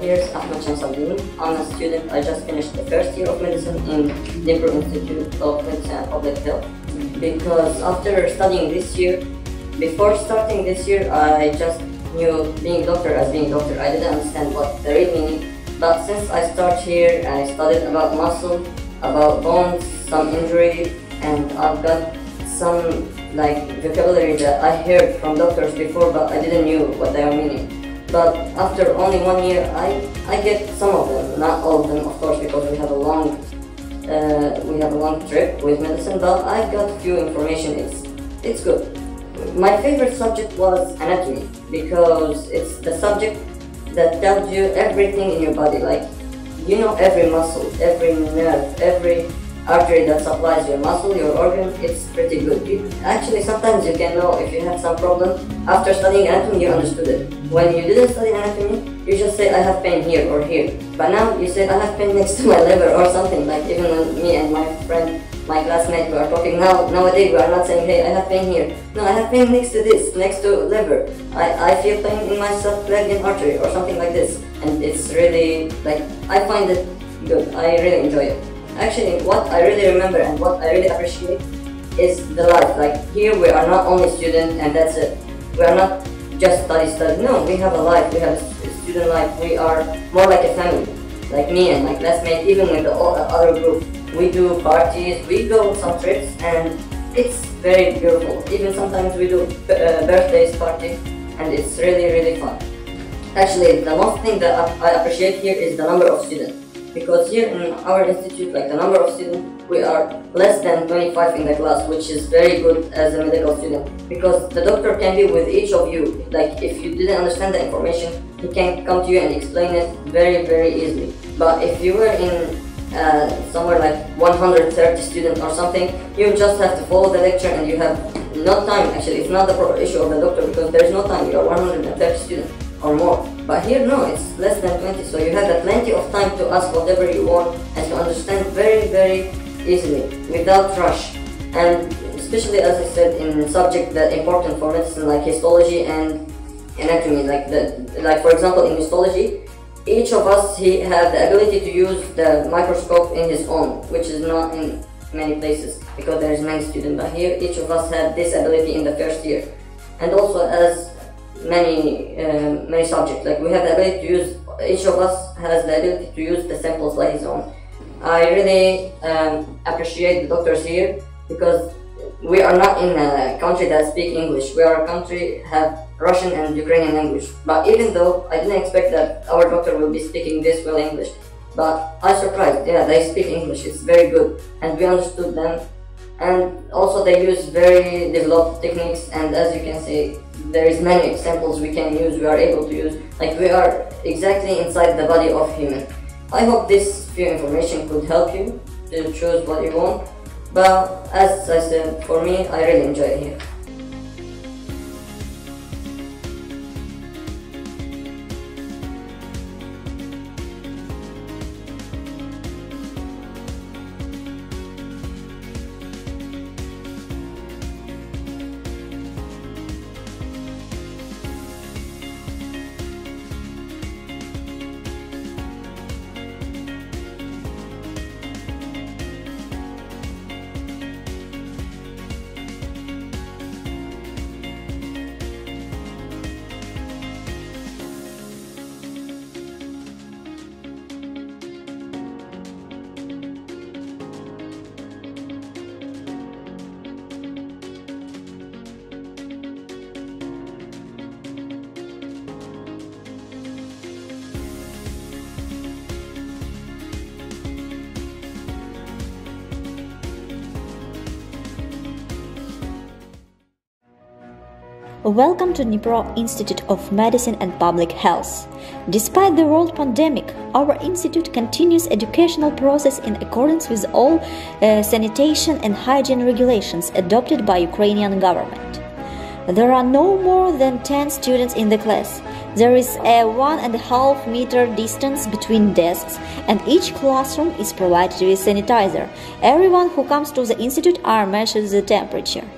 medicine. I'm a student. I just finished the first year of medicine in Dnipro Institute of Medicine and Public Health. Because after studying this year, before starting this year, I just knew being a doctor as being doctor. I didn't understand what the real meaning. But since I start here and I studied about muscle, about bones, some injury, and I've got some like vocabulary that I heard from doctors before, but I didn't knew what they are meaning. But after only one year, I, I get some of them, not all of them, of course, because we have a long uh, we have a long trip with medicine. But I got few information. It's it's good. My favorite subject was anatomy because it's the subject that tells you everything in your body. Like you know every muscle, every nerve, every artery that supplies your muscle, your organ, it's pretty good. You, actually, sometimes you can know if you have some problem. After studying anatomy, you understood it. When you didn't study anatomy, you just say, I have pain here or here. But now you say, I have pain next to my liver or something. Like even when me and my friend, my classmate, we are talking now, nowadays we are not saying, hey, I have pain here. No, I have pain next to this, next to liver. I, I feel pain in my subclavian artery or something like this. And it's really, like, I find it good. I really enjoy it. Actually, what I really remember and what I really appreciate is the life. Like here, we are not only student and that's it. We are not just study, study. No, we have a life. We have a student life. We are more like a family. Like me and my classmates, even with the other group, we do parties, we go some trips, and it's very beautiful. Even sometimes we do uh, birthdays party, and it's really really fun. Actually, the most thing that I appreciate here is the number of students because here in our institute, like the number of students, we are less than 25 in the class, which is very good as a medical student because the doctor can be with each of you. Like if you didn't understand the information, he can come to you and explain it very, very easily. But if you were in uh, somewhere like 130 students or something, you just have to follow the lecture and you have no time. Actually, it's not the issue of the doctor because there is no time. You are 130 students or more. But here, no, it's less than 20, so you have plenty of time to ask whatever you want and to understand very, very easily, without rush. And especially, as I said, in subject that important for medicine, like histology and anatomy, like the, like for example, in histology, each of us he have the ability to use the microscope in his own, which is not in many places because there is many students. But here, each of us have this ability in the first year. And also, as many uh, many subjects. Like we have the ability to use. Each of us has the ability to use the samples like his own. I really um, appreciate the doctors here because we are not in a country that speak English. We are a country have Russian and Ukrainian language. But even though I didn't expect that our doctor will be speaking this well English, but I surprised. Yeah, they speak English. It's very good, and we understood them. And also they use very developed techniques. And as you can see, there is many examples we can use, we are able to use, like we are exactly inside the body of human. I hope this few information could help you to choose what you want, but as I said, for me, I really enjoy it here. Welcome to Dnipro Institute of Medicine and Public Health. Despite the world pandemic, our institute continues educational process in accordance with all uh, sanitation and hygiene regulations adopted by Ukrainian government. There are no more than 10 students in the class. There is a one and a half meter distance between desks, and each classroom is provided with sanitizer. Everyone who comes to the institute are measured the temperature.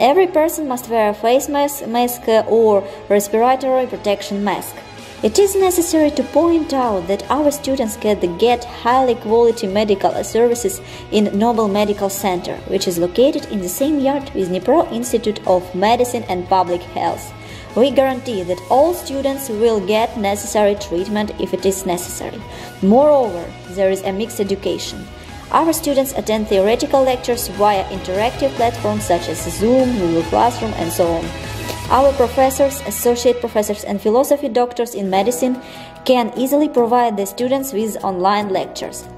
Every person must wear a face mask, mask or respiratory protection mask. It is necessary to point out that our students get, get highly quality medical services in Nobel Medical Center, which is located in the same yard with Dnipro Institute of Medicine and Public Health. We guarantee that all students will get necessary treatment if it is necessary. Moreover, there is a mixed education. Our students attend theoretical lectures via interactive platforms such as Zoom, Google Classroom, and so on. Our professors, associate professors, and philosophy doctors in medicine can easily provide the students with online lectures.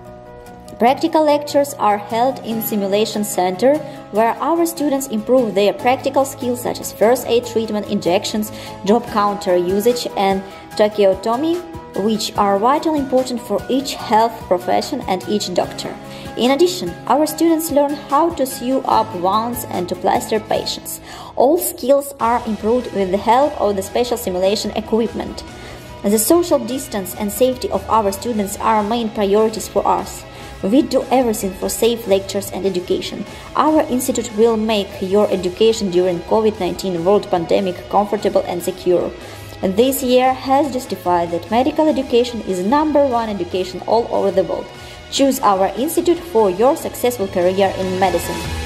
Practical lectures are held in Simulation Center, where our students improve their practical skills such as first aid treatment, injections, drop counter usage, and tracheotomy, which are vitally important for each health profession and each doctor. In addition, our students learn how to sew up wounds and to plaster patients. All skills are improved with the help of the special simulation equipment. The social distance and safety of our students are main priorities for us. We do everything for safe lectures and education. Our institute will make your education during COVID-19 world pandemic comfortable and secure. This year has justified that medical education is number one education all over the world. Choose our institute for your successful career in medicine.